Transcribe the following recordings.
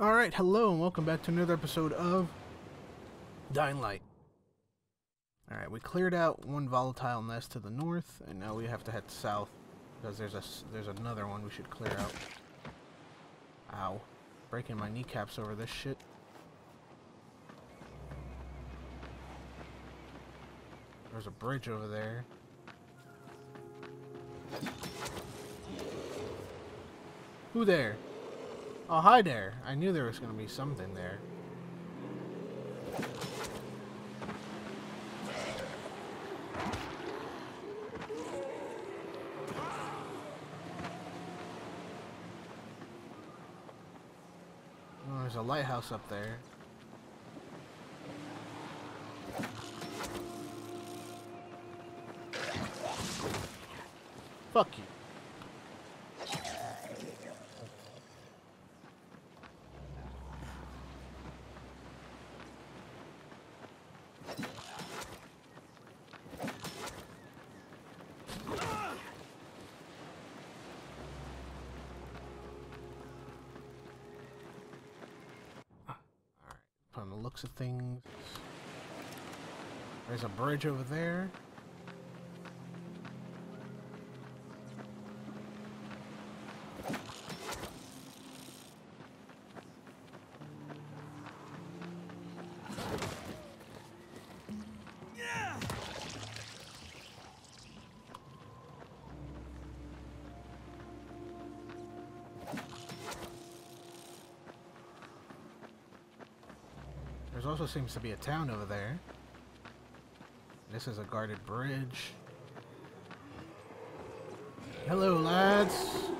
Alright, hello and welcome back to another episode of Dying Light. Alright, we cleared out one volatile nest to the north, and now we have to head south, because there's a, there's another one we should clear out. Ow. Breaking my kneecaps over this shit. There's a bridge over there. Who there? Oh, hi there. I knew there was going to be something there. Oh, there's a lighthouse up there. Looks of things, there's a bridge over there. Seems to be a town over there. This is a guarded bridge. Hello, lads.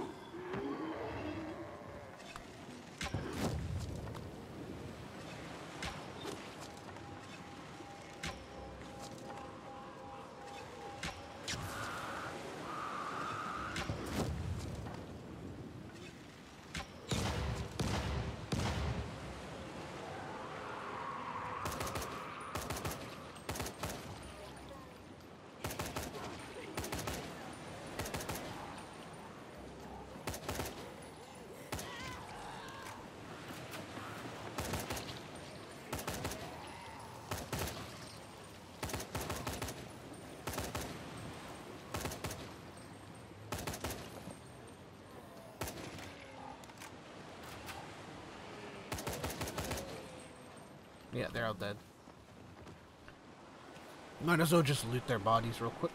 Yeah, they're all dead. Might as well just loot their bodies real quick.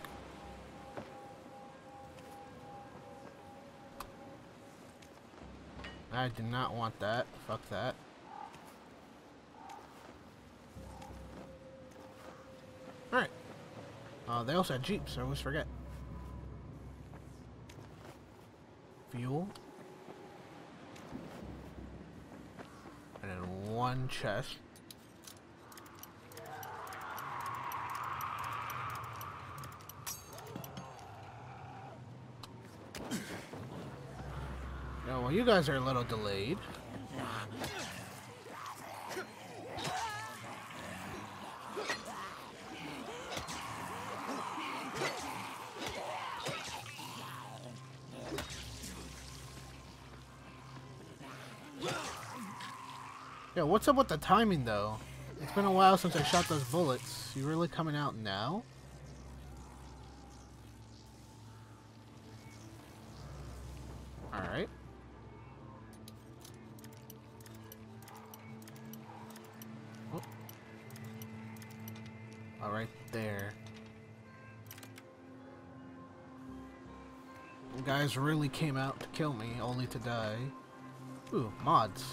I do not want that. Fuck that. Alright. Uh, they also had jeeps, I always forget. Fuel. And then one chest. You guys are a little delayed. Yeah, what's up with the timing, though? It's been a while since I shot those bullets. You really coming out now? Alright. All right there. Guys really came out to kill me, only to die. Ooh, mods.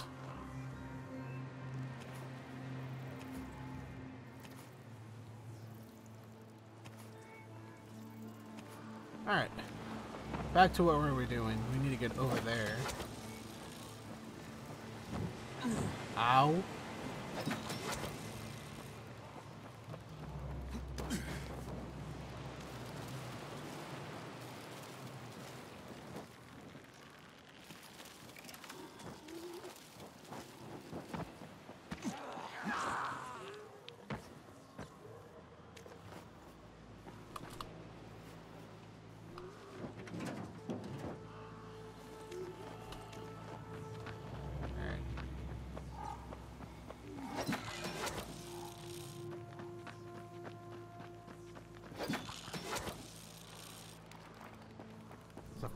Alright. Back to what were we doing? We need to get over there. Ow.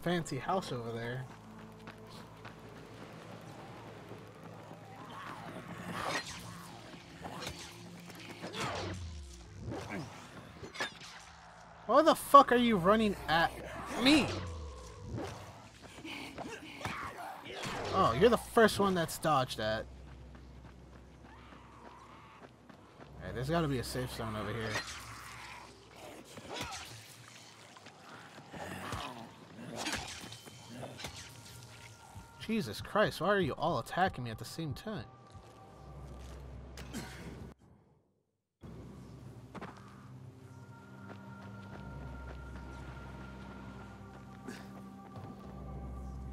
Fancy house over there. Why the fuck are you running at me? Oh, you're the first one that's dodged that. Alright, there's gotta be a safe zone over here. Jesus Christ, why are you all attacking me at the same time?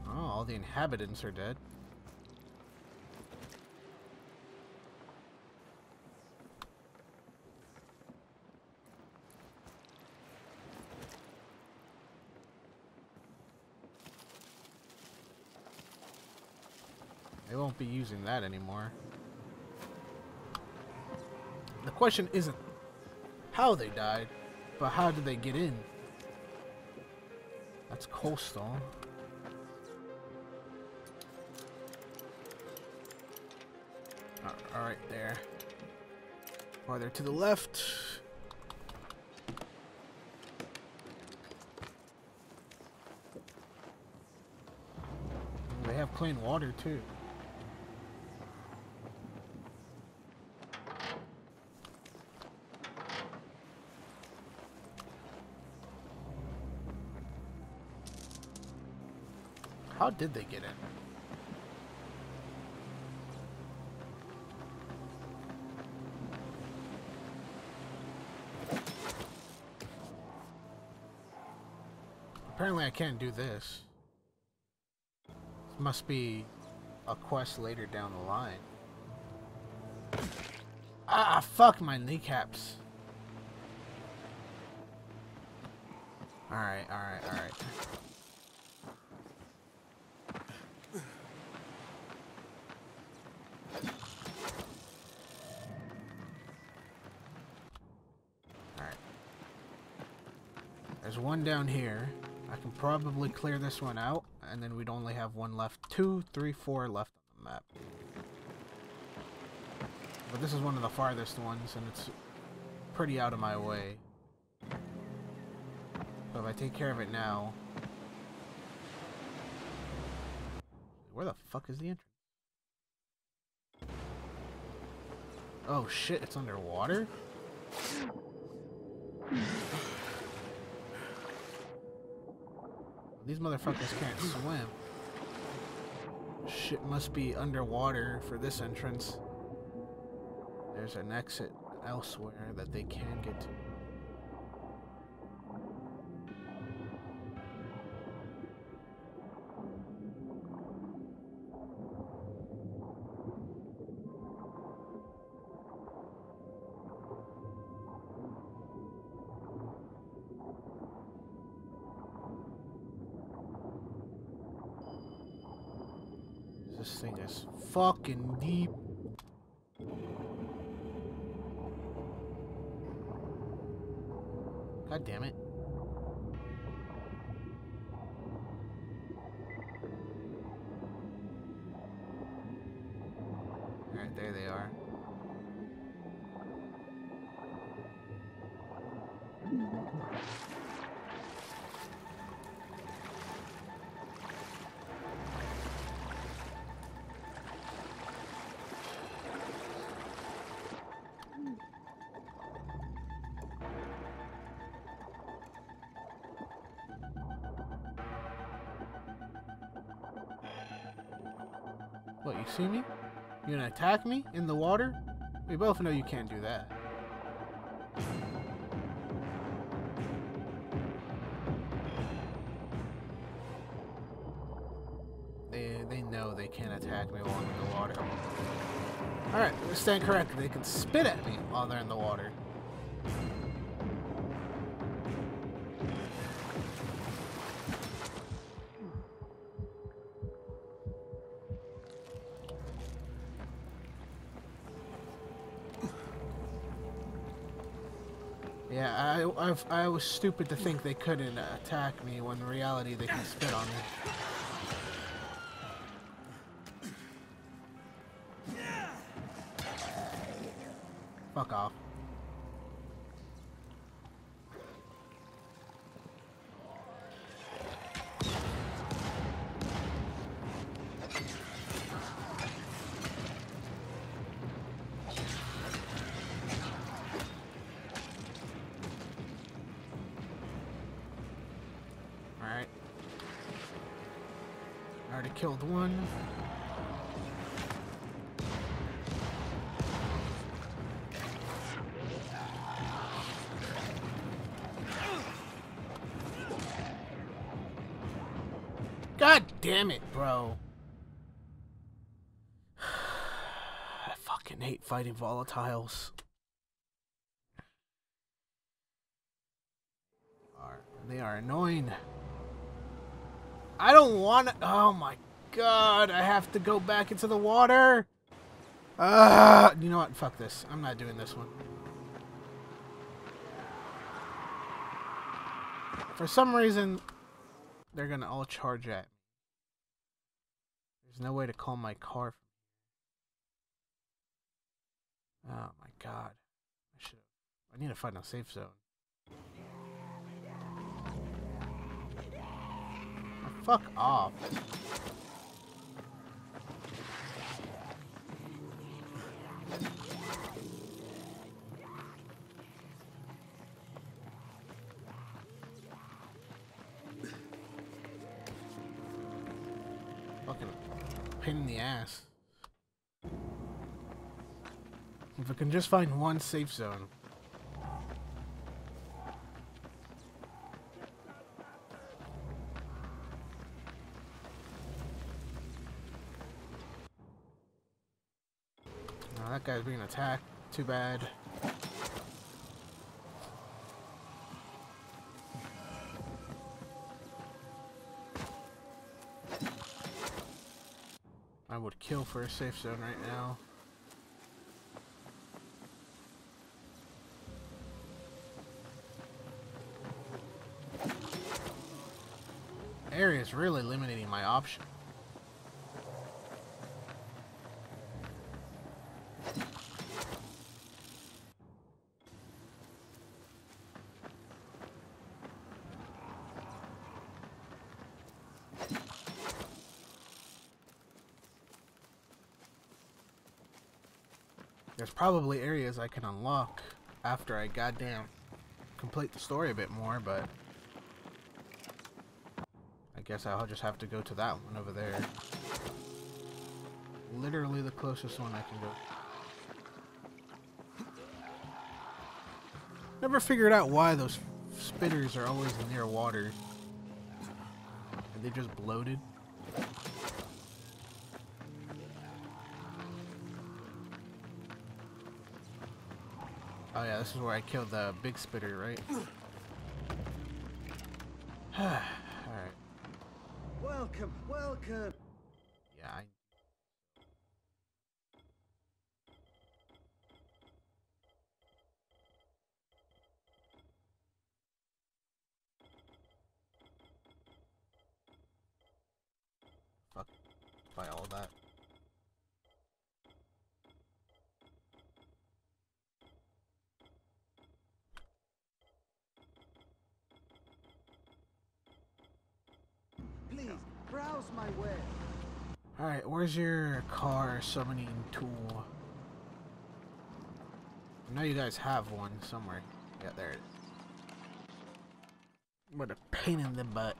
Oh, all the inhabitants are dead. Won't be using that anymore. The question isn't how they died, but how did they get in? That's coastal. Alright, there. Farther to the left. They have clean water too. How did they get in? Apparently I can't do this. Must be a quest later down the line. Ah, fuck my kneecaps. Alright, alright. Alright. There's one down here. I can probably clear this one out, and then we'd only have one left. Two, three, four left on the map. But this is one of the farthest ones, and it's pretty out of my way. But if I take care of it now... Where the fuck is the entrance? Oh shit, it's underwater? These motherfuckers can't swim. Shit must be underwater for this entrance. There's an exit elsewhere that they can get to. This thing is fucking deep. God damn it. Alright, there they are. What, you see me? You gonna attack me in the water? We both know you can't do that. They, they know they can't attack me while I'm in the water. Alright, stand corrected. They can spit at me while they're in the water. I, was stupid to think they couldn't uh, attack me when in reality they can spit on me. Killed one. God damn it, bro. I fucking hate fighting volatiles. They are annoying. I don't want to. Oh my god! I have to go back into the water. Ah, uh, you know what? Fuck this. I'm not doing this one. For some reason, they're gonna all charge at me. There's no way to call my car. Oh my god. I should. I need to find a safe zone. Fuck off. Fucking pain in the ass. If I can just find one safe zone. Oh, guy's being attacked. Too bad. I would kill for a safe zone right now. Area is really limiting my options. There's probably areas I can unlock after I goddamn complete the story a bit more, but I guess I'll just have to go to that one over there. Literally the closest one I can go. Never figured out why those spitters are always near water. Are they just bloated? Oh yeah, this is where I killed the big spitter, right? Alright. Welcome, welcome. Yeah, I... Fuck. By all that. Please, browse my way. Alright, where's your car summoning tool? I know you guys have one somewhere. Yeah, there it is. What a pain in the butt.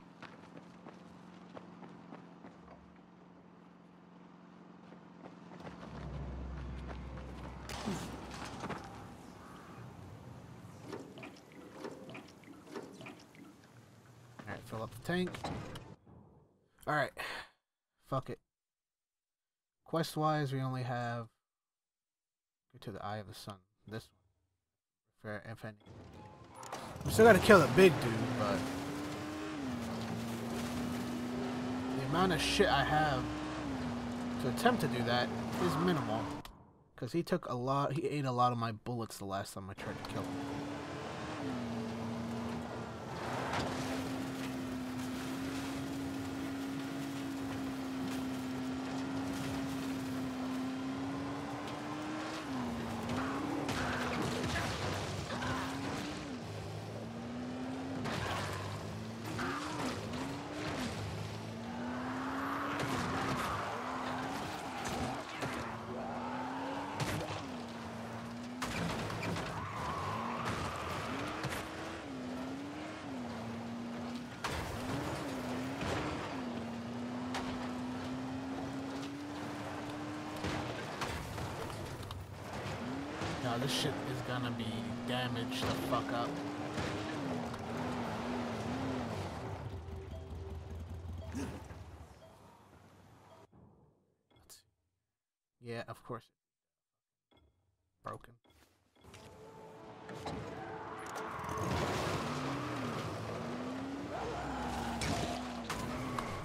Alright, fill up the tank. Alright. Fuck it. Quest wise, we only have. Go to the Eye of the Sun. This one. For if any. We still gotta kill the big dude, but. The amount of shit I have to attempt to do that is minimal. Because he took a lot. He ate a lot of my bullets the last time I tried to kill him. This shit is gonna be damaged the fuck up. Yeah, of course. Broken.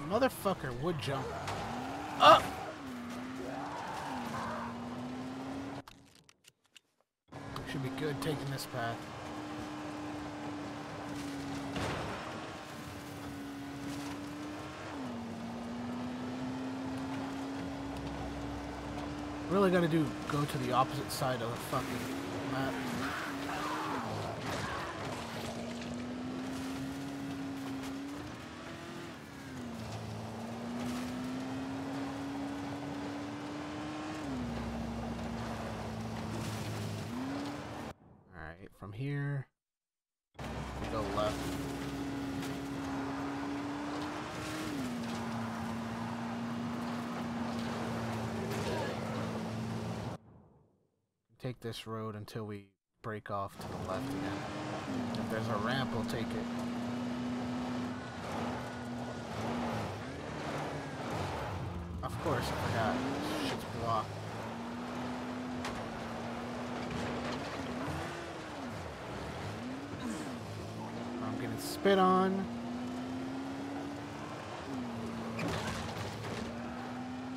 Motherfucker would jump. Should be good taking this path. Really gotta do go to the opposite side of the fucking map. Alright, from here we go left. Take this road until we break off to the left again. If there's a ramp, we'll take it. Of course, I forgot. Shit's blocked. I'm getting spit on.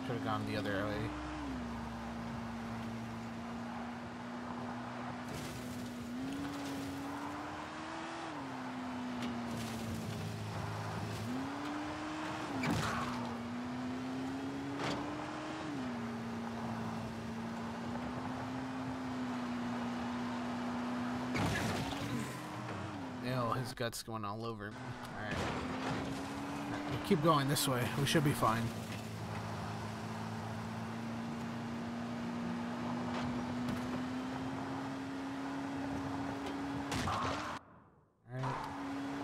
Should have gone the other way. His guts going all over. Alright. We'll keep going this way. We should be fine. Alright.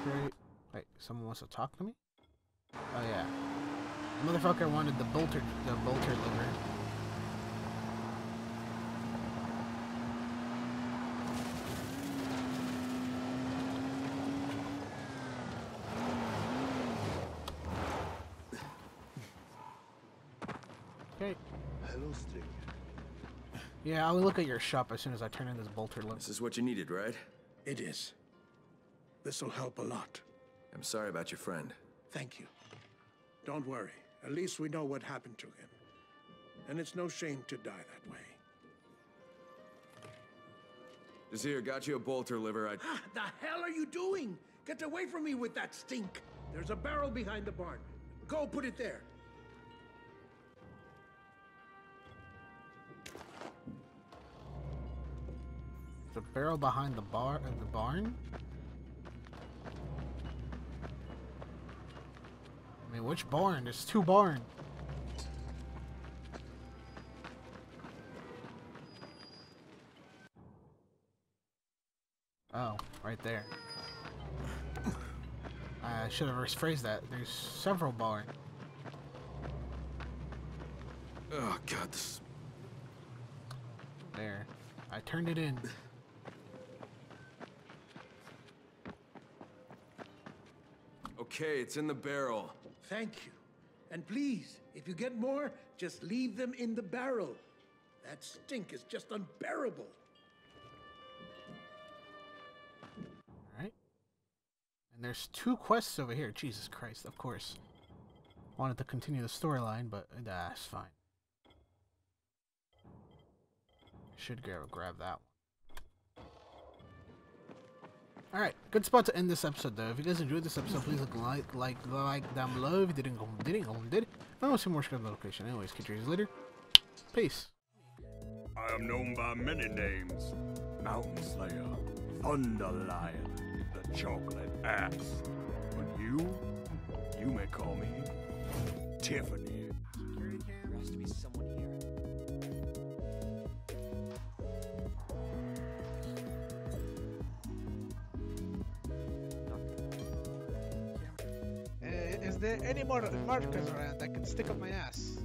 Great. Wait, someone wants to talk to me? Oh yeah. Motherfucker wanted the bolter the bolter liver. Yeah, I'll look at your shop as soon as I turn in this bolter liver. This is what you needed, right? It is. This'll help a lot. I'm sorry about your friend. Thank you. Don't worry. At least we know what happened to him. And it's no shame to die that way. Desir, got you a bolter liver. I. Ah, the hell are you doing? Get away from me with that stink. There's a barrel behind the barn. Go put it there. The barrel behind the bar uh, the barn? I mean, which barn? There's two barn. Oh, right there. I should have rephrased that. There's several barn. Oh God, this. There. I turned it in. Okay, it's in the barrel. Thank you. And please, if you get more, just leave them in the barrel. That stink is just unbearable. Alright. And there's two quests over here. Jesus Christ, of course. Wanted to continue the storyline, but uh, that's fine. Should go grab that one. Alright, good spot to end this episode though. If you guys enjoyed this episode, please like, like, like down below. If you didn't go, didn't did. I want to see more subscribe notification. Anyways, catch you guys later. Peace. I am known by many names. Mountain Slayer, Thunder Lion, the Chocolate Axe. But you, you may call me Tiffany. More markers around I can stick up my ass?